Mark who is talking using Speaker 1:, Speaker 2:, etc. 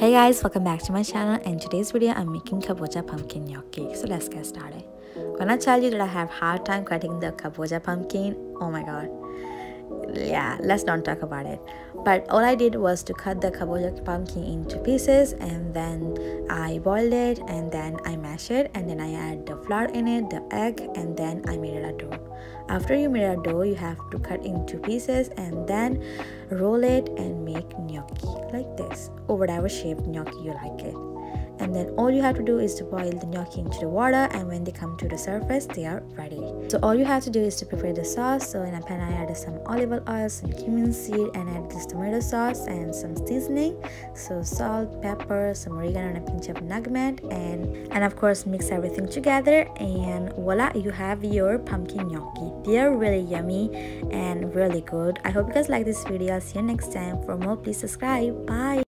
Speaker 1: Hey guys, welcome back to my channel. In today's video, I'm making kabocha pumpkin gnocchi. So let's get started. When I tell you that I have hard time cutting the kabocha pumpkin, oh my god. Yeah, let's not talk about it. But all I did was to cut the kabocha pumpkin into pieces and then I boiled it and then I mashed it and then I add the flour in it, the egg, and then I made it a dough. After you made a dough, you have to cut into pieces and then roll it and make gnocchi like this or whatever shape gnocchi you like it and then all you have to do is to boil the gnocchi into the water and when they come to the surface they are ready. So all you have to do is to prepare the sauce. So in a pan i added some olive oil some cumin seed and added this tomato sauce and some seasoning so salt pepper some oregano and a pinch of nutmeg and and of course mix everything together and voila you have your pumpkin gnocchi. They are really yummy and really good. I hope you guys like this video. See you next time. For more please subscribe. Bye